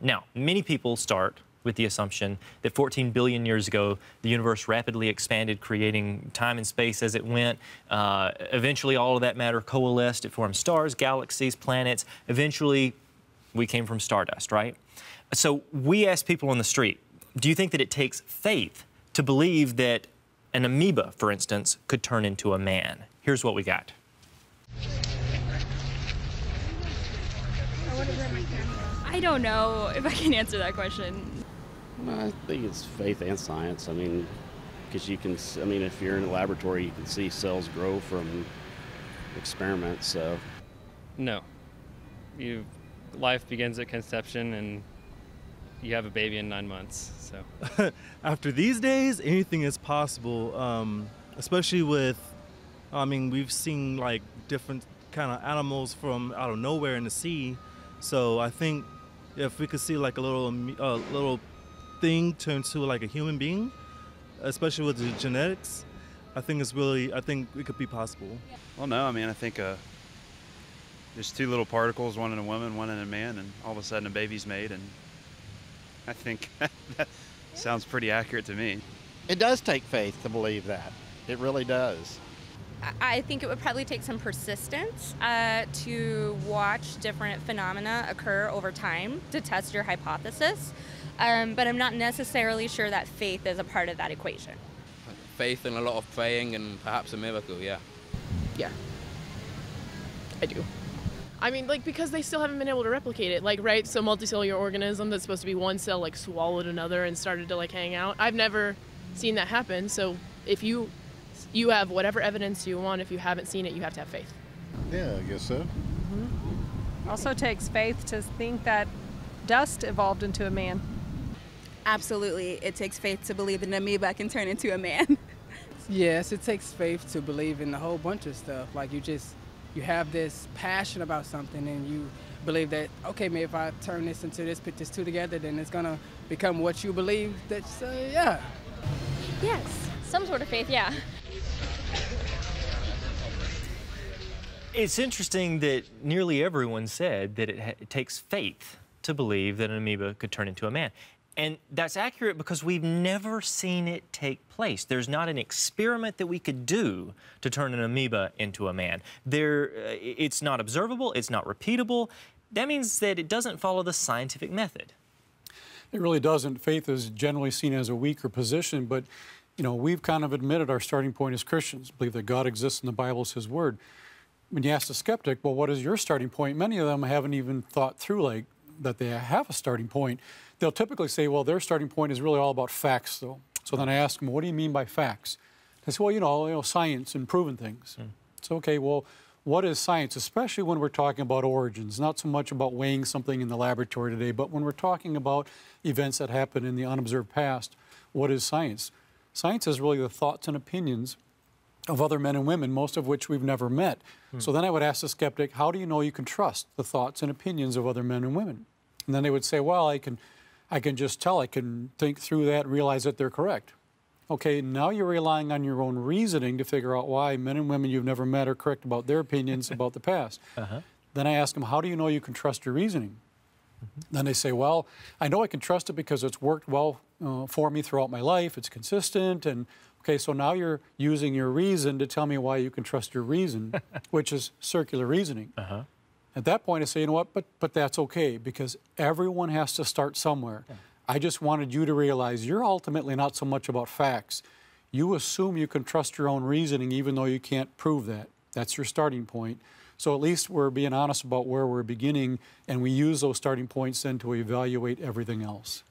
Now, many people start with the assumption that 14 billion years ago, the universe rapidly expanded, creating time and space as it went. Uh, eventually, all of that matter coalesced. It formed stars, galaxies, planets. Eventually, we came from stardust, right? So we ask people on the street, do you think that it takes faith to believe that an amoeba, for instance, could turn into a man? Here's what we got. I don't know if I can answer that question. I think it's faith and science. I mean, because you can, I mean, if you're in a laboratory, you can see cells grow from experiments. So, no, you life begins at conception, and you have a baby in nine months. So, after these days, anything is possible. Um, especially with, I mean, we've seen like different kind of animals from out of nowhere in the sea. So I think if we could see like a little, uh, little thing turn to like a human being, especially with the genetics, I think it's really, I think it could be possible. Well, no, I mean, I think uh, there's two little particles, one in a woman, one in a man, and all of a sudden a baby's made, and I think that sounds pretty accurate to me. It does take faith to believe that. It really does. I think it would probably take some persistence uh, to watch different phenomena occur over time to test your hypothesis. Um, but I'm not necessarily sure that faith is a part of that equation. Faith and a lot of praying and perhaps a miracle, yeah. Yeah. I do. I mean, like, because they still haven't been able to replicate it. Like, right, so multicellular organism that's supposed to be one cell, like, swallowed another and started to, like, hang out. I've never seen that happen. So if you you have whatever evidence you want, if you haven't seen it, you have to have faith. Yeah, I guess so. Mm-hmm. Also takes faith to think that dust evolved into a man. Absolutely. It takes faith to believe an amoeba can turn into a man. yes, it takes faith to believe in a whole bunch of stuff. Like you just, you have this passion about something and you believe that, okay, maybe if I turn this into this, put this two together, then it's gonna become what you believe that's, uh, yeah. Yes, some sort of faith, yeah. It's interesting that nearly everyone said that it, it takes faith to believe that an amoeba could turn into a man. And that's accurate because we've never seen it take place. There's not an experiment that we could do to turn an amoeba into a man. There, uh, it's not observable, it's not repeatable. That means that it doesn't follow the scientific method. It really doesn't. Faith is generally seen as a weaker position, but you know, we've kind of admitted our starting point as Christians, believe that God exists and the Bible is His Word. When you ask the skeptic, well, what is your starting point? Many of them haven't even thought through like that they have a starting point they'll typically say, well, their starting point is really all about facts, though. So then I ask them, what do you mean by facts? They say, well, you know, you know science and proven things. Mm. It's okay, well, what is science, especially when we're talking about origins, not so much about weighing something in the laboratory today, but when we're talking about events that happen in the unobserved past, what is science? Science is really the thoughts and opinions of other men and women, most of which we've never met. Hmm. So then I would ask the skeptic, how do you know you can trust the thoughts and opinions of other men and women? And then they would say, well, I can I can just tell, I can think through that and realize that they're correct. Okay, now you're relying on your own reasoning to figure out why men and women you've never met are correct about their opinions about the past. Uh-huh. Then I ask them, how do you know you can trust your reasoning? Mm-hmm. Then they say, well, I know I can trust it because it's worked well uh, for me throughout my life, it's consistent, and okay, so now you're using your reason to tell me why you can trust your reason, which is circular reasoning. Uh-huh. At that point, I say, you know what, but, but that's okay because everyone has to start somewhere. Yeah. I just wanted you to realize you're ultimately not so much about facts. You assume you can trust your own reasoning even though you can't prove that. That's your starting point. So at least we're being honest about where we're beginning, and we use those starting points then to evaluate everything else.